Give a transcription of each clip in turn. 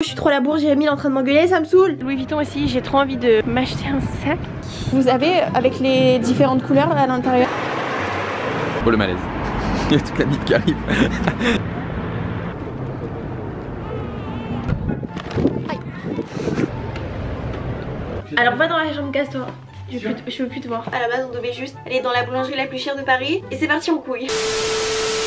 Je suis trop la bourre, Jérémy est en train de m'engueuler, ça me saoule. Louis Vuitton aussi, j'ai trop envie de m'acheter un sac. Vous avez avec les différentes couleurs à l'intérieur. Oh le malaise. Il y a toute la bite qui arrive. Alors va dans la chambre, casse-toi. Je veux, plus, je veux plus te voir. À la base, on devait juste aller dans la boulangerie la plus chère de Paris. Et c'est parti en couille.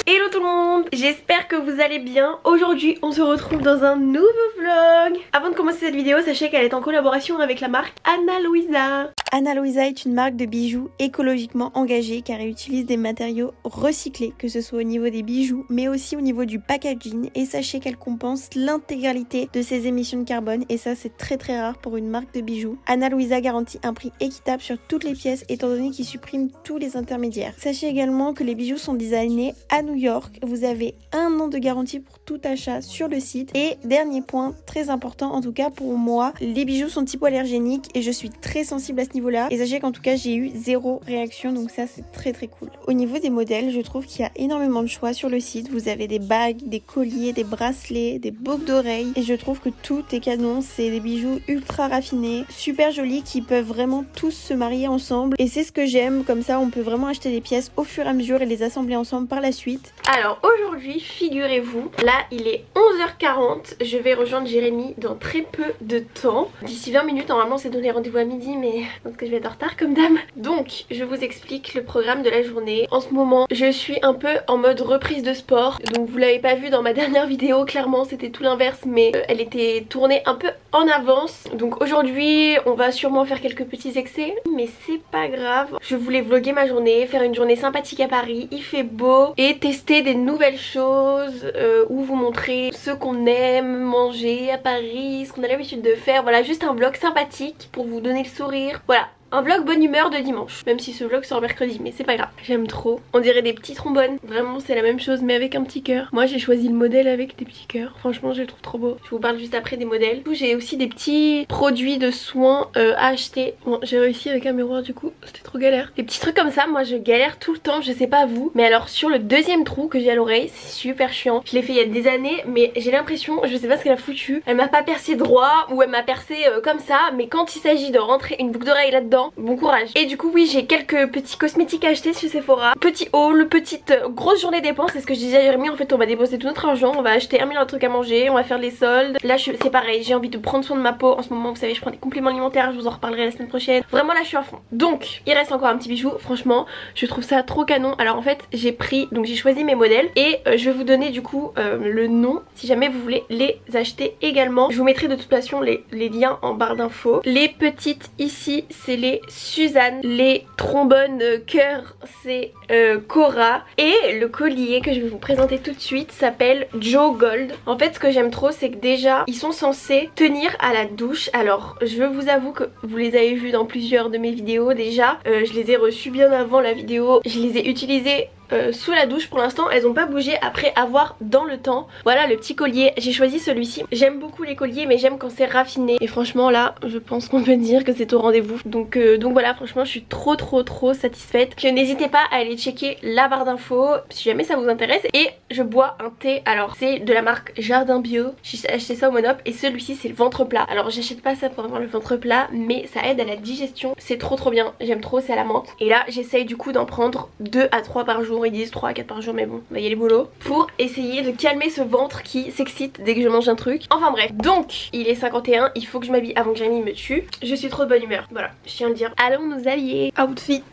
Hello tout le monde J'espère que vous allez bien. Aujourd'hui, on se retrouve dans un nouveau vlog. Avant de commencer cette vidéo, sachez qu'elle est en collaboration avec la marque Anna Louisa. Anna Louisa est une marque de bijoux écologiquement engagée car elle utilise des matériaux recyclés, que ce soit au niveau des bijoux, mais aussi au niveau du packaging. Et sachez qu'elle compense l'intégralité de ses émissions de carbone. Et ça, c'est très très rare pour une marque de bijoux. Anna Louisa garantit un prix équitable sur toutes les pièces étant donné qu'il supprime tous les intermédiaires. Sachez également que les bijoux sont designés à New York. Vous avez un an de garantie pour tout achat sur le site. Et dernier point très important, en tout cas pour moi, les bijoux sont hypoallergéniques et je suis très sensible à ce niveau-là. Et sachez qu'en tout cas, j'ai eu zéro réaction, donc ça c'est très très cool. Au niveau des modèles, je trouve qu'il y a énormément de choix sur le site. Vous avez des bagues, des colliers, des bracelets, des boucles d'oreilles. Et je trouve que tout est canon. C'est des bijoux ultra raffinés, super jolis, qui peuvent vraiment tous se marier ensemble. Et c'est ce que j'aime. Comme ça, on peut vraiment acheter des pièces au fur et à mesure et les assembler ensemble par la suite. Alors aujourd'hui, figurez-vous, là il est 11h40. Je vais rejoindre Jérémy dans très peu de temps. D'ici 20 minutes, normalement c'est donné rendez-vous à midi, mais pense que je vais être en retard comme dame. Donc, je vous explique le programme de la journée. En ce moment, je suis un peu en mode reprise de sport. Donc vous l'avez pas vu dans ma dernière vidéo, clairement c'était tout l'inverse, mais euh, elle était tournée un peu en avance. Donc aujourd'hui, on va sûrement faire quelques petits excès, mais c'est pas grave. Je voulais vlogger ma journée, faire une journée sympathique à Paris. Il fait beau et tester des nouvelles choses euh, ou vous montrer ce qu'on aime manger à Paris, ce qu'on a l'habitude de faire. Voilà, juste un vlog sympathique pour vous donner le sourire. Voilà, un vlog bonne humeur de dimanche. Même si ce vlog sort mercredi mais c'est pas grave. J'aime trop. On dirait des petits trombones. Vraiment c'est la même chose mais avec un petit cœur. Moi j'ai choisi le modèle avec des petits cœurs. Franchement je le trouve trop beau. Je vous parle juste après des modèles. J'ai aussi des petits produits de soins euh, à acheter. Bon j'ai réussi avec un miroir du coup. C'était trop galère. Des petits trucs comme ça moi je galère tout le temps. Je sais pas vous. Mais alors sur le deuxième trou que j'ai à l'oreille C'est super chiant. Je l'ai fait il y a des années Mais j'ai l'impression Je sais pas ce qu'elle a foutu. Elle m'a pas percé droit Ou elle m'a percé euh, comme ça. Mais quand il s'agit de rentrer une boucle d'oreille bon courage. Et du coup oui j'ai quelques petits cosmétiques à acheter chez Sephora. Petit haul, petite euh, grosse journée dépenses, c'est ce que je disais à Jérémy, en fait on va dépenser tout notre argent, on va acheter un million de trucs à manger, on va faire les soldes. Là c'est pareil, j'ai envie de prendre soin de ma peau en ce moment, vous savez je prends des compléments alimentaires, je vous en reparlerai la semaine prochaine. Vraiment là je suis à fond. Donc il reste encore un petit bijou, franchement je trouve ça trop canon. Alors en fait j'ai pris, donc j'ai choisi mes modèles et euh, je vais vous donner du coup euh, le nom si jamais vous voulez les acheter également. Je vous mettrai de toute façon les, les liens en barre d'infos. Les petites ici c'est les Suzanne. Les trombones cœur c'est euh, Cora. Et le collier que je vais vous présenter tout de suite s'appelle Joe Gold. En fait ce que j'aime trop c'est que déjà ils sont censés tenir à la douche. Alors je vous avoue que vous les avez vus dans plusieurs de mes vidéos déjà. Euh, je les ai reçus bien avant la vidéo. Je les ai utilisés euh, sous la douche pour l'instant. Elles ont pas bougé après avoir dans le temps voilà le petit collier. J'ai choisi celui-ci. J'aime beaucoup les colliers mais j'aime quand c'est raffiné. Et franchement là je pense qu'on peut dire que c'est au rendez-vous. Donc, euh, donc voilà franchement je suis trop trop trop satisfaite. Que n'hésitez pas à aller checker la barre d'infos si jamais ça vous intéresse. Et je bois un thé. Alors c'est de la marque Jardin Bio. J'ai acheté ça au Monop et celui-ci c'est le ventre plat. Alors j'achète pas ça pour avoir le ventre plat mais ça aide à la digestion. C'est trop trop bien. J'aime trop c'est à la menthe. Et là j'essaye du coup d'en prendre 2 à 3 par jour ils disent 3 à 4 par jour mais bon on va y aller boulot. Pour essayer de calmer ce ventre qui s'excite dès que je mange un truc. Enfin bref. Donc il est 51 il faut que je m'habille avant que Jamie me tue. Je suis trop de bonne humeur. Voilà je tiens à le dire. Allons nous habiller outfit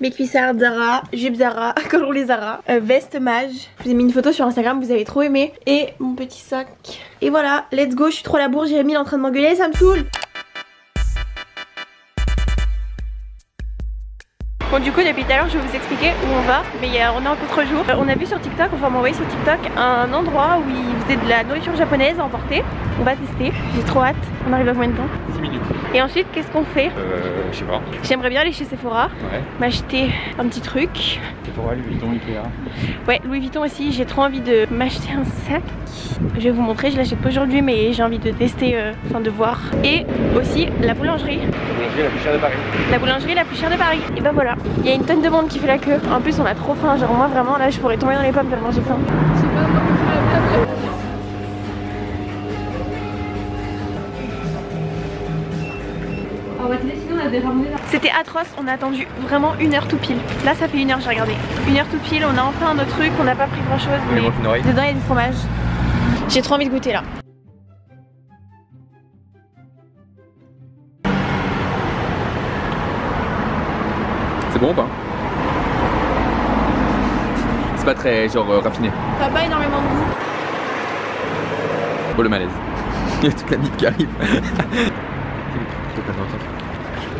mes cuissards Zara, jupe Zara, colon les Zara, euh, veste mage. Je vous ai mis une photo sur Instagram, vous avez trop aimé. Et mon petit sac. Et voilà, let's go, je suis trop la bourre, Jérémy est en train de m'engueuler, ça me saoule. Bon du coup depuis tout à l'heure je vais vous expliquer où on va mais y a, on est en contre-jour On a vu sur TikTok, enfin on m'a envoyé sur TikTok un endroit où ils faisaient de la nourriture japonaise à emporter On va tester, j'ai trop hâte On arrive à combien de temps 10 minutes. Et ensuite qu'est-ce qu'on fait Euh, je sais pas. J'aimerais bien aller chez Sephora Ouais. M'acheter un petit truc Sephora, Louis Vuitton, Ikea. Ouais Louis Vuitton aussi j'ai trop envie de m'acheter un sac Je vais vous montrer, je l'achète pas aujourd'hui mais j'ai envie de tester, euh, enfin de voir Et aussi la boulangerie La la boulangerie la plus chère de Paris. Et ben voilà, il y a une tonne de monde qui fait la queue. En plus, on a trop faim. Genre, moi vraiment, là, je pourrais tomber dans les pommes tellement j'ai faim. C'était atroce, on a attendu vraiment une heure tout pile. Là ça fait une heure j'ai regardé. Une heure tout pile, on a enfin un autre truc, on n'a pas pris grand chose. Mais dedans il y a du fromage. J'ai trop envie de goûter là. C'est bon ou pas C'est pas très genre euh, raffiné. Ça a pas énormément de goût. Oh le malaise. Il y a toute la bite qui arrive.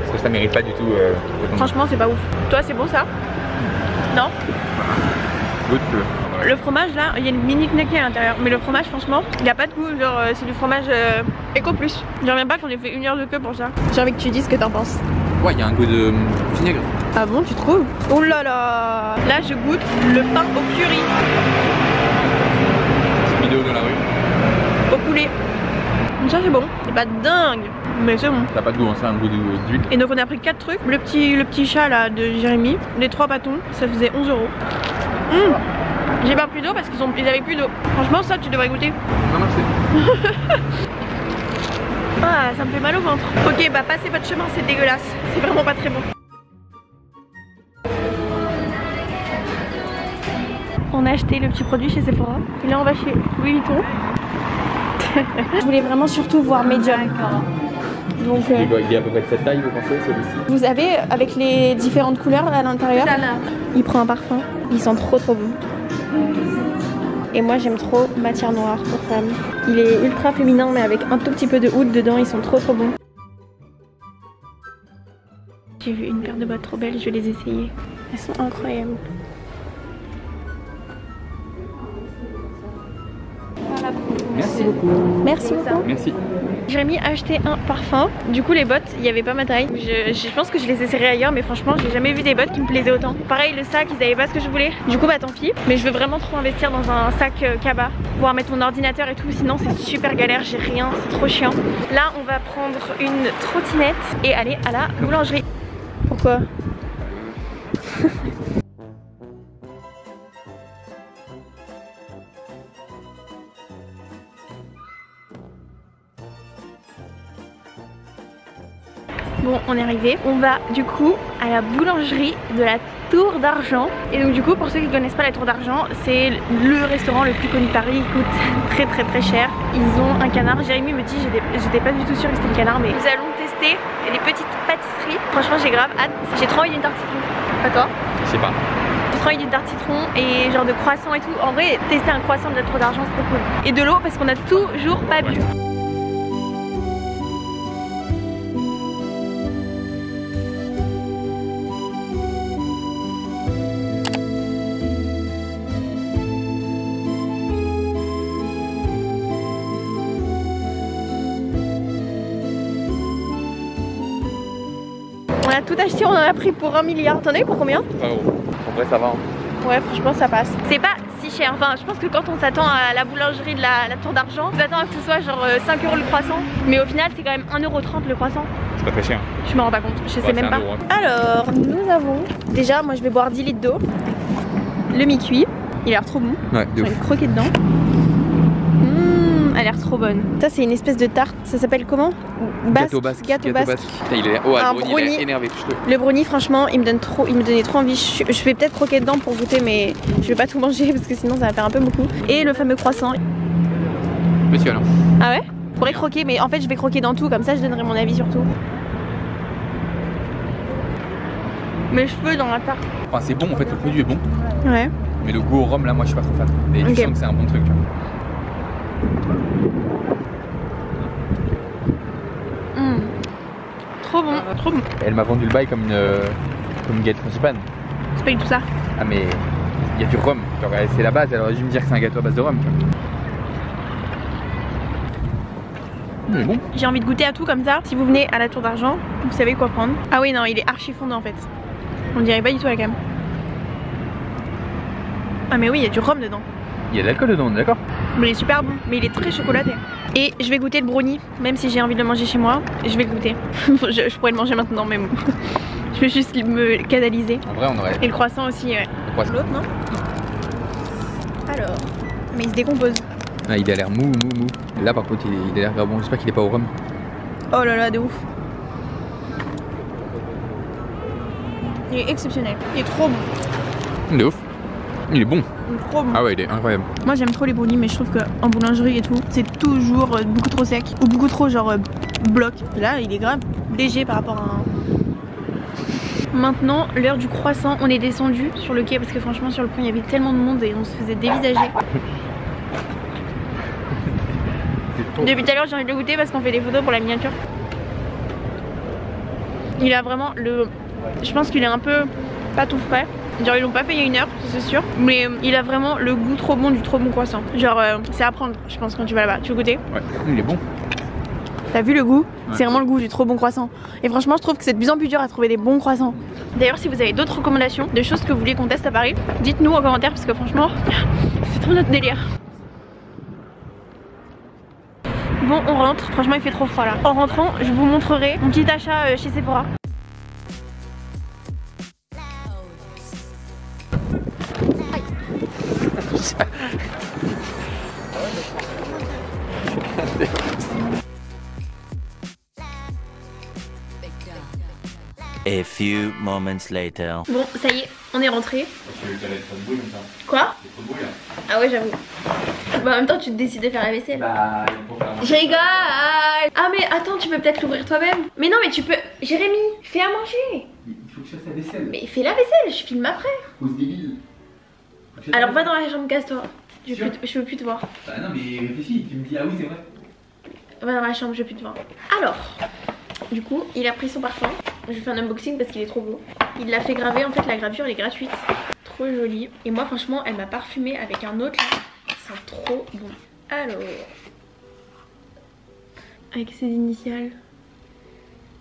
Parce que ça mérite pas du tout. Euh, Franchement c'est pas ouf. Toi c'est bon ça Non. Le fromage là, il y a une mini knacky à l'intérieur. Mais le fromage franchement, il a pas de goût. Genre euh, c'est du fromage euh, éco plus. J'en reviens pas qu'on ait fait une heure de queue pour ça. J'ai envie que tu dises ce que t'en penses. Ouais, il y a un goût de hum, vinaigre. Ah bon tu trouves Oh là là Là je goûte le pain au curry. Vidéo de la rue. Au poulet. Ça c'est bon. C'est pas dingue. Mais c'est bon. Ça pas de goût, hein, c'est un goût de- d'huile. Et donc on a pris 4 trucs. Le petit, le petit chat là de Jérémy, les 3 bâtons, ça faisait 11 euros. Hum. J'ai pas plus d'eau parce qu'ils ont, ils avaient plus d'eau. Franchement ça tu devrais goûter. Non, c'est. Ah ça me fait mal au ventre. Ok bah passez votre chemin, c'est dégueulasse. C'est vraiment pas très bon. On a acheté le petit produit chez Sephora. Et là on va chez Louis Vuitton. Je voulais vraiment surtout voir Medium. Donc euh, Il est à peu près de cette taille, vous pensez, celui-ci? Vous avez avec les différentes couleurs à l'intérieur Il prend un parfum. Il sent trop trop bon. Et moi j'aime trop matière noire pour femme. Il est ultra féminin mais avec un tout petit peu de oud dedans. Ils sont trop trop bons. J'ai vu une paire de bottes trop belles, je vais les essayer. Elles sont incroyables. Merci beaucoup. Merci beaucoup. Merci. Jérémy a acheté un parfum. Du coup, les bottes, il n'y avait pas ma taille. Je, je pense que je les essaierai ailleurs, mais franchement, j'ai jamais vu des bottes qui me plaisaient autant. Pareil, le sac, ils avaient pas ce que je voulais. Du coup, bah tant pis. Mais je veux vraiment trop investir dans un sac euh, Kaba. Pouvoir mettre mon ordinateur et tout. Sinon, c'est super galère. J'ai rien. C'est trop chiant. Là, on va prendre une trottinette et aller à la boulangerie. Pourquoi? Bon, on est arrivé. On va du coup à la boulangerie de la Tour d'Argent. Et donc du coup, pour ceux qui connaissent pas la Tour d'Argent, c'est le restaurant le plus connu de Paris. Il coûte très très très cher. Ils ont un canard. Jérémy me dit, j'étais- j'étais pas du tout sûre que c'était le canard, mais nous allons tester les petites pâtisseries. Franchement, j'ai grave hâte. J'ai trop envie d'une tarte citron. Pas toi Je sais pas. J'ai trop envie d'une tarte citron et genre de croissant et tout. En vrai, tester un croissant de la Tour d'Argent, c'est trop cool. Et de l'eau parce qu'on a toujours pas bu. Tout acheté, on en a pris pour un milliard. T'en as eu pour combien. En vrai, ça va. hein. Ouais, franchement, ça passe. C'est pas si cher. Enfin, je pense que quand on s'attend à la boulangerie de la, la Tour d'Argent, on s'attend à que ce soit genre euh, 5 euros le croissant. Mais au final, c'est quand même 1,30€ le croissant. C'est pas très cher. Je me rends pas compte, je sais même pas. euro, Alors, nous avons. Déjà, moi je vais boire 10 litres d'eau. Le mi-cuit. Il a l'air trop bon. Ouais, de ouf. croquer dedans. Elle a l'air trop bonne. Ça, c'est une espèce de tarte. Ça s'appelle comment? Basque? Gâteau basque. Gâteau basque. Putain, il est. Oh, Un le brownie, il est énervé. Le brownie, franchement, il me donne trop, il me donnait trop envie. Je, je vais peut-être croquer dedans pour goûter, mais je vais pas tout manger parce que sinon ça va faire un peu beaucoup. Et le fameux croissant. Monsieur Alain. Ah ouais? Je pourrais croquer, mais en fait, je vais croquer dans tout, comme ça, je donnerai mon avis sur tout. Mes cheveux dans la tarte. Enfin, c'est bon en fait, le produit est bon. Ouais. Mais le goût au rhum, là, moi, je suis pas trop fan. Mais je sens que c'est un bon truc. tu vois. Mmh. Trop bon, trop bon. Elle m'a vendu le bail comme une, euh, comme une gâteau principale. C'est pas du tout ça. Ah, mais il y a du rhum. C'est la base, elle aurait dû me dire que c'est un gâteau à base de rhum. Mais bon, J'ai envie de goûter à tout comme ça. Si vous venez à la Tour d'Argent, vous savez quoi prendre. Ah oui, non, il est archi fondant en fait. On dirait pas du tout à la cam. Ah mais oui, il y a du rhum dedans. il y a de l'alcool dedans, on est d'accord il est super bon, mais il est très chocolaté. Et je vais goûter le brownie, même si j'ai envie de le manger chez moi, je vais le goûter. je, je pourrais le manger maintenant, mais bon. je vais juste me canaliser. En vrai, on aurait. Et le croissant aussi, ouais. le croissant. L'autre, non Alors. Mais il se décompose. Ah, il a l'air mou, mou, mou. Là, par contre, il, il a l'air grave bon. J'espère qu'il est pas au rhum. Oh là là, de ouf. Il est exceptionnel. Il est trop bon. Est ouf. Il est bon. Il est trop bon. Ah ouais, il est incroyable. Moi j'aime trop les brownies mais je trouve qu'en boulangerie et tout c'est toujours euh, beaucoup trop sec ou beaucoup trop genre euh, bloc. Là il est grave léger par rapport à un... Maintenant l'heure du croissant on est descendu sur le quai parce que franchement sur le pont il y avait tellement de monde et on se faisait dévisager. Depuis tout à l'heure j'ai envie de le goûter parce qu'on fait des photos pour la miniature. Il a vraiment le... Je pense qu'il est un peu pas tout frais. Genre ils l'ont pas fait il y a une heure, c'est sûr. Mais euh, il a vraiment le goût trop bon du trop bon croissant. Genre euh, c'est à prendre je pense quand tu vas là-bas. Tu veux goûter Ouais, il est bon. T'as vu le goût? C'est vraiment le goût du trop bon croissant. Et franchement je trouve que c'est de plus en plus dur à trouver des bons croissants. D'ailleurs si vous avez d'autres recommandations, de choses que vous voulez qu'on teste à Paris, dites-nous en commentaire parce que franchement c'est trop notre délire. Bon on rentre, franchement il fait trop froid là. En rentrant je vous montrerai mon petit achat euh, chez Sephora. A few moments later. Bon ça y est, on est rentré. Quoi Ah ouais j'avoue. Bah en même temps tu te décides de faire la vaisselle. Bah, Je rigole Ah mais attends tu peux peut-être l'ouvrir toi-même. Mais non mais tu peux... Jérémy, fais à manger. Il faut que je fasse la vaisselle. Mais fais la vaisselle, je filme après. Cause débile. Alors va dans la chambre, casse-toi. Je, je veux plus te voir. Bah non, mais réfléchis, tu me dis, ah oui, c'est vrai. Va dans la chambre, je veux plus te voir. Alors, du coup, il a pris son parfum. Je fais un unboxing parce qu'il est trop beau. Il l'a fait graver, en fait la gravure elle est gratuite. Trop jolie. Et moi franchement, elle m'a parfumé avec un autre là. Ça sent trop bon. Alors, avec ses initiales.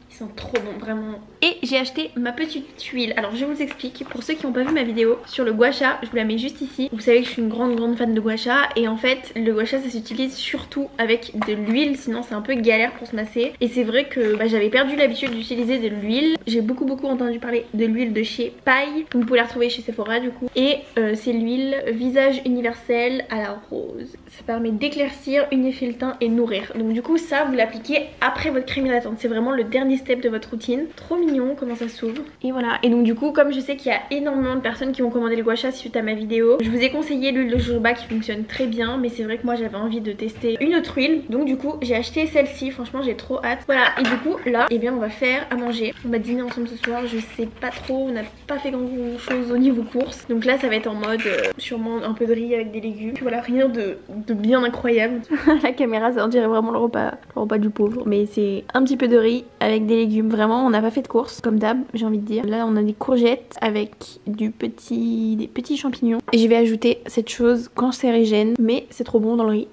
Ils sont trop bons, vraiment. Et j'ai acheté ma petite tuile. Alors je vous explique, pour ceux qui n'ont pas vu ma vidéo sur le gua sha, je vous la mets juste ici. Vous savez que je suis une grande grande fan de gua sha et en fait le gua sha ça s'utilise surtout avec de l'huile, sinon c'est un peu galère pour se masser. Et c'est vrai que bah, j'avais perdu l'habitude d'utiliser de l'huile. J'ai beaucoup beaucoup entendu parler de l'huile de chez Paille. Vous pouvez la retrouver chez Sephora du coup. Et euh, c'est l'huile visage universel à la rose. Ça permet d'éclaircir, unifier le teint et nourrir. Donc du coup ça vous l'appliquez après votre crème hydratante. C'est vraiment le dernier step de votre routine. Trop mignon comment ça s'ouvre. Et voilà. Et donc du coup comme je sais qu'il y a énormément de personnes qui vont commander le gua sha suite à ma vidéo, je vous ai conseillé l'huile de jojoba qui fonctionne très bien. Mais c'est vrai que moi j'avais envie de tester une autre huile. Donc du coup j'ai acheté celle-ci. Franchement j'ai trop hâte. Voilà. Et du coup là, eh bien on va faire à manger. On va dîner ensemble ce soir. Je sais pas trop. On n'a pas fait grand chose au niveau course. Donc là ça va être en mode euh, sûrement un peu de riz avec des légumes. Puis voilà, rien de, de bien incroyable. La caméra ça on dirait vraiment le repas, le repas du pauvre. Mais c'est un petit peu de riz avec des légumes. Vraiment on n'a pas fait de course comme d'hab j'ai envie de dire. Là on a des courgettes avec du petit, des petits champignons. Et je vais ajouter cette chose cancérigène. Mais c'est trop bon dans le riz.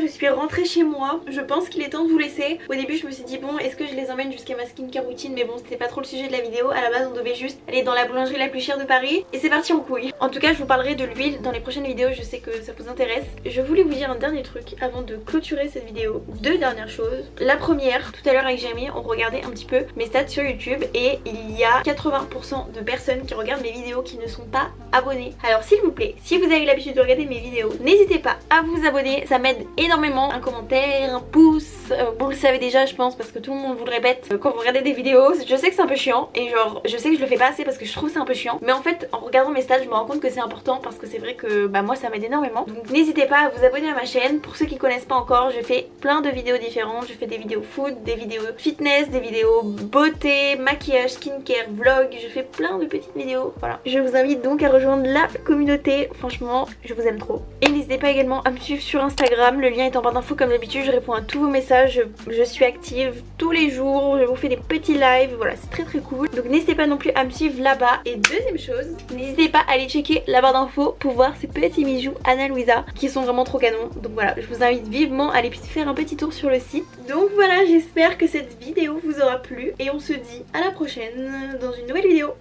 Je suis rentrée chez moi. Je pense qu'il est temps de vous laisser. Au début, je me suis dit bon, est-ce que je les emmène jusqu'à ma skincare routine Mais bon, c'était pas trop le sujet de la vidéo. À la base, on devait juste aller dans la boulangerie la plus chère de Paris. Et c'est parti en couille. En tout cas, je vous parlerai de l'huile dans les prochaines vidéos. Je sais que ça vous intéresse. Je voulais vous dire un dernier truc avant de clôturer cette vidéo. Deux dernières choses. La première, tout à l'heure avec Jamie, on regardait un petit peu mes stats sur YouTube. Et il y a 80% de personnes qui regardent mes vidéos qui ne sont pas abonnées. Alors s'il vous plaît, si vous avez l'habitude de regarder mes vidéos, n'hésitez pas à vous abonner. Ça m'aide énormément. Un commentaire, un pouce. Euh, vous le savez déjà, je pense, parce que tout le monde vous le répète euh, quand vous regardez des vidéos. Je sais que c'est un peu chiant. Et genre, je sais que je le fais pas assez parce que je trouve c'est un peu chiant. Mais en fait, en regardant mes stats, je me rends compte que c'est important parce que c'est vrai que bah, moi ça m'aide énormément. Donc n'hésitez pas à vous abonner à ma chaîne. Pour ceux qui connaissent pas encore, je fais plein de vidéos différentes. Je fais des vidéos food, des vidéos fitness, des vidéos beauté, maquillage, skincare, vlog. Je fais plein de petites vidéos. Voilà. Je vous invite donc à rejoindre la communauté. Franchement, je vous aime trop. Et n'hésitez pas également à me suivre sur Instagram. Le lien est en barre d'infos comme d'habitude. Je réponds à tous vos messages. Je, suis active tous les jours. Je vous fais des petits lives. Voilà, c'est très très cool. Donc n'hésitez pas non plus à me suivre là-bas. Et deuxième chose, n'hésitez pas à aller checker la barre d'infos pour voir ces petits bijoux Anna Louisa qui sont vraiment trop canons. Donc voilà, je vous invite vivement à aller faire un petit tour sur le site. Donc voilà, j'espère que cette vidéo vous aura plu. Et on se dit à la prochaine dans une nouvelle vidéo.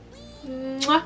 Mouah